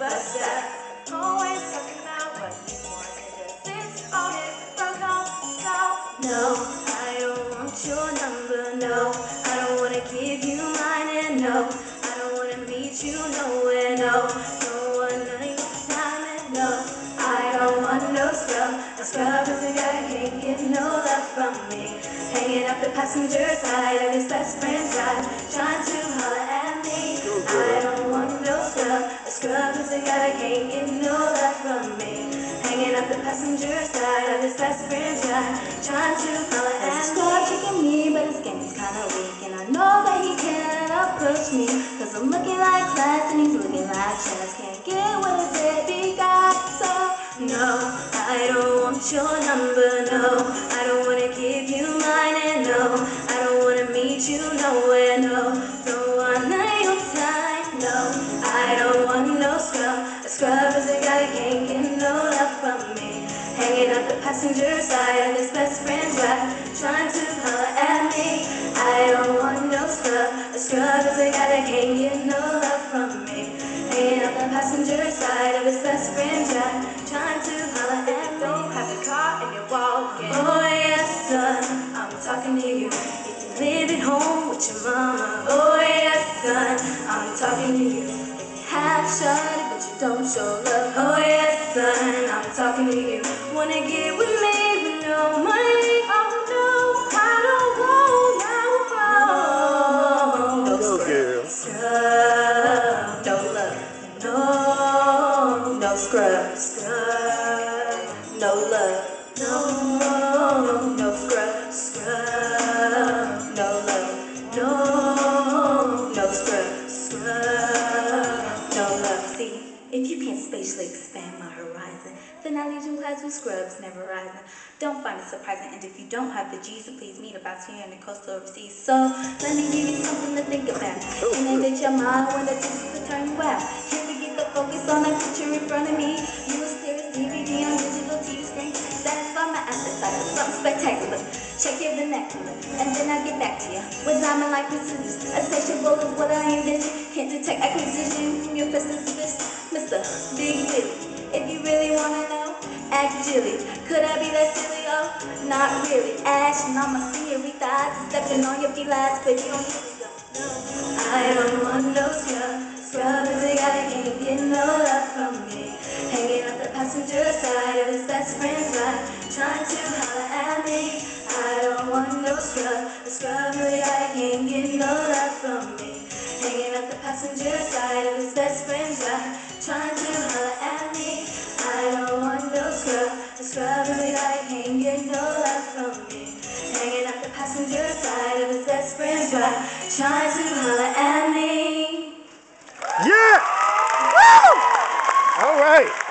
but just always talking about what you want to just this all his protocol. So, no, I don't want your number, no. I don't want to give you mine, and no, I don't want to meet you nowhere, no. No one night, time, and no, I don't want no scrub. A scrub is a guy who can't get no love from me. Hanging up the passenger side of his best friend's side, trying to holler at me. I don't want no scrub. A scrub is a guy that can't get no love from me. Hanging up the passenger side of his best friend's ride, trying to at me. Scrub checking me, but his game is kinda weak, and I know that he can't approach me. Cause I'm looking like class and he's looking like chess. Can't get what his baby got, so no, I don't want your number, no. I passenger side of his best friend's ride, trying to holler at me. I don't want no scrub. A scrub is a guy that can't get no love from me. Hanging out the passenger side of his best friend's ride, trying to holler at me. Don't have a car and you're walking. Oh yes, son, I'm talking to you. If you live at home with your mama. Oh yes, son, I'm talking to you. If you have shawty but you don't show son, I'm talking to you. Wanna get with me with no money? Oh no, I don't want no, no, girl. Scrub, no love, no, no scrub, scrub, no love, no, no scrub, scrub, no love, no, expand my horizon, then I leave you class with scrubs never rising. Don't find it surprising, and if you don't have the G's please meet about to in the coastal overseas. So let me give you something to think about. Oh. And then get your mind when the juices to turn wild. Here we get the focus on that picture in front of me. You will stare at DVD on digital TV screen. Satisfy my appetite with something spectacular. Check your vernacular, and then I'll get back to you with diamond like precision. Insatiable is what I envision. Can't detect acquisition from your pessimist, Mr. Big. If you really wanna know, act Jilly. Could I be that silly? Oh, not really. Ashing on my theory thighs, stepping on your felines, but you don't need to. No, I don't want no scrub. Scrub is a guy that can't get no love from me. Hanging up the passenger side of his best friend's ride, trying to holler at me. I don't want no scrub. A scrub a guy that can't get no love the passenger side of his best friend's ride, trying to holler at me. I don't want no scrub, the scrub really like can't get no love from me. Hanging out the passenger side of his best friend's ride, trying to holler at me. Yeah! Woo! All right.